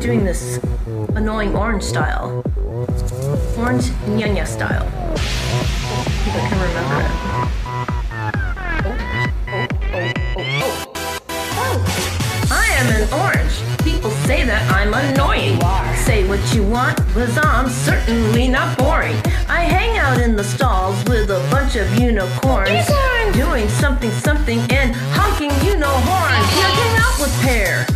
doing this annoying orange style. Orange Nyanya style. If I can remember it. Oh, oh, oh, I am an orange. People say that I'm annoying. Say what you want, cause I'm certainly not boring. I hang out in the stalls with a bunch of unicorns. Doing something, something, and honking, you know, horns. Hang out with Pear.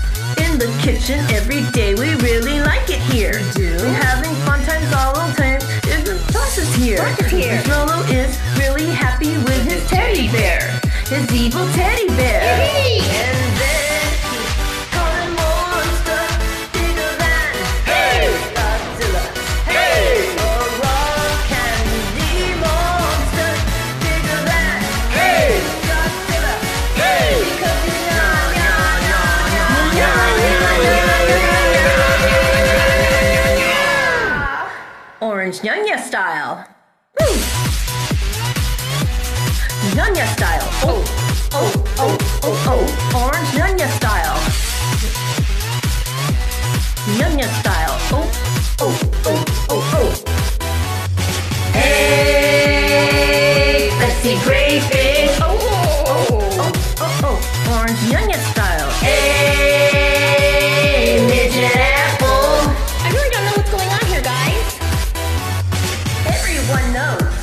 Kitchen every day, we really like it here. We're having fun times all the time. Boss is here. is here. Rolo is really happy with his teddy bear. His evil teddy bear. And Orange Nyanya style. Woo! Nyanya style. Oh, Everyone knows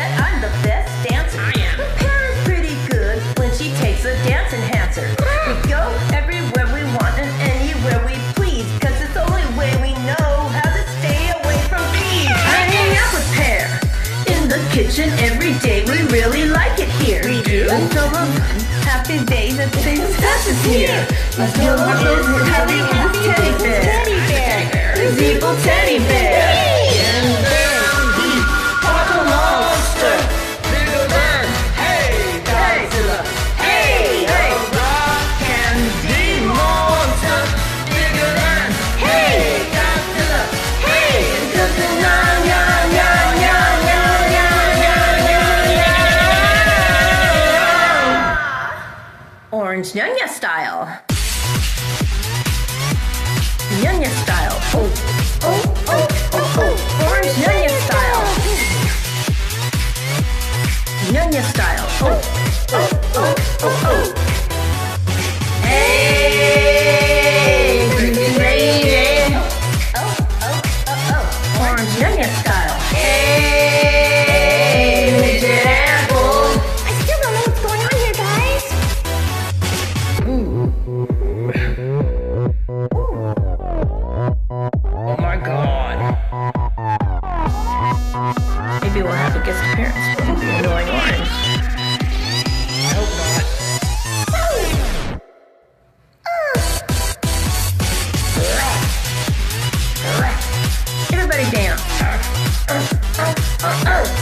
that I'm the best dancer. I am. Pear is pretty good when she takes a dance enhancer. We go everywhere we want and anywhere we please, cause it's the only way we know how to stay away from bees. I hang out with Pear in the kitchen every day. We really like it here. We do. Until the happy days and things is here. Let's go is having his teddy bear. Teddy bear. Evil teddy bear. Orange Nyanya style. Nyanya style. Oh, oh, oh, oh, oh. Orange Nyanya style. Nyanya style. Oh, oh, oh, oh, oh. maybe we'll have a guest appearance. Everybody dance.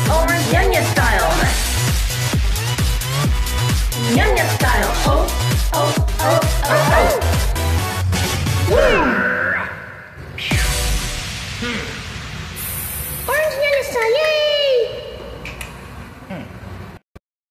Orange Yunya style. Oh, oh, oh, style, yay!